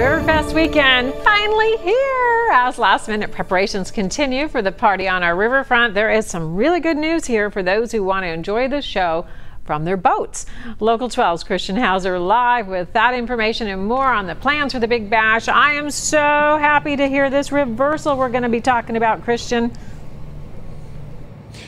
Riverfest weekend finally here. As last minute preparations continue for the party on our riverfront, there is some really good news here for those who want to enjoy the show from their boats. Local 12's Christian Hauser live with that information and more on the plans for the Big Bash. I am so happy to hear this reversal we're going to be talking about, Christian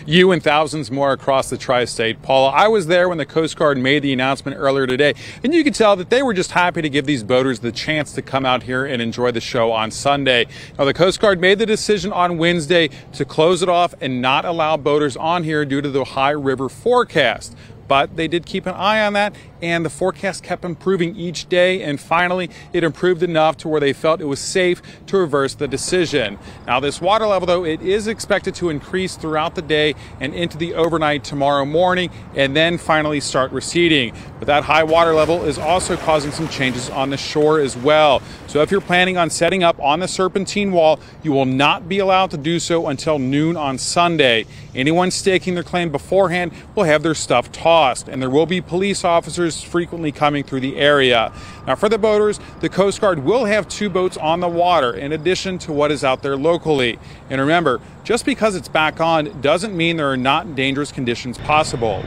you and thousands more across the tri state. Paula, I was there when the Coast Guard made the announcement earlier today, and you could tell that they were just happy to give these boaters the chance to come out here and enjoy the show on Sunday. Now, the Coast Guard made the decision on Wednesday to close it off and not allow boaters on here due to the high river forecast but they did keep an eye on that and the forecast kept improving each day and finally it improved enough to where they felt it was safe to reverse the decision. Now this water level though it is expected to increase throughout the day and into the overnight tomorrow morning and then finally start receding. But that high water level is also causing some changes on the shore as well. So if you're planning on setting up on the Serpentine Wall, you will not be allowed to do so until noon on Sunday. Anyone staking their claim beforehand will have their stuff tossed and there will be police officers frequently coming through the area. Now, for the boaters, the Coast Guard will have two boats on the water in addition to what is out there locally. And remember, just because it's back on doesn't mean there are not dangerous conditions possible.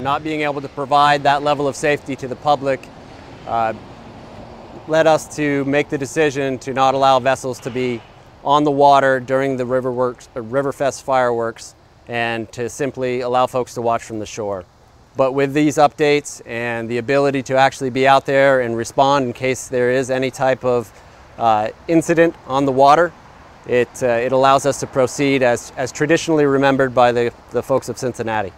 Not being able to provide that level of safety to the public uh, led us to make the decision to not allow vessels to be on the water during the Riverworks, uh, Riverfest fireworks and to simply allow folks to watch from the shore. But with these updates and the ability to actually be out there and respond in case there is any type of uh, incident on the water, it, uh, it allows us to proceed as, as traditionally remembered by the, the folks of Cincinnati.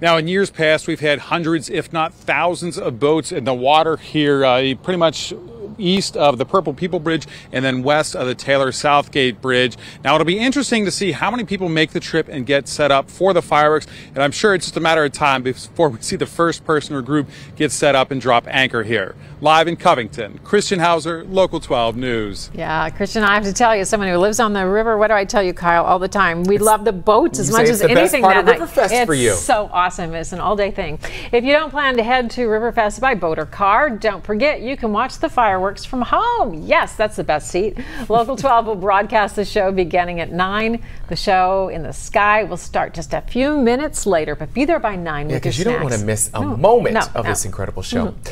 Now, in years past, we've had hundreds, if not thousands, of boats in the water here, uh, pretty much east of the Purple People Bridge and then west of the Taylor Southgate Bridge. Now, it'll be interesting to see how many people make the trip and get set up for the fireworks. And I'm sure it's just a matter of time before we see the first person or group get set up and drop anchor here. Live in Covington, Christian Hauser, Local 12 News. Yeah, Christian, I have to tell you, someone who lives on the river, what do I tell you, Kyle, all the time? We it's, love the boats as much as anything that night. Riverfest for you. It's so awesome. It's an all day thing. If you don't plan to head to Riverfest by boat or car, don't forget you can watch the fireworks from home. Yes, that's the best seat. Local 12 will broadcast the show beginning at 9. The show in the sky will start just a few minutes later, but be there by 9 yeah, because you don't want to miss a no, moment no, of no. this incredible show. Mm -hmm.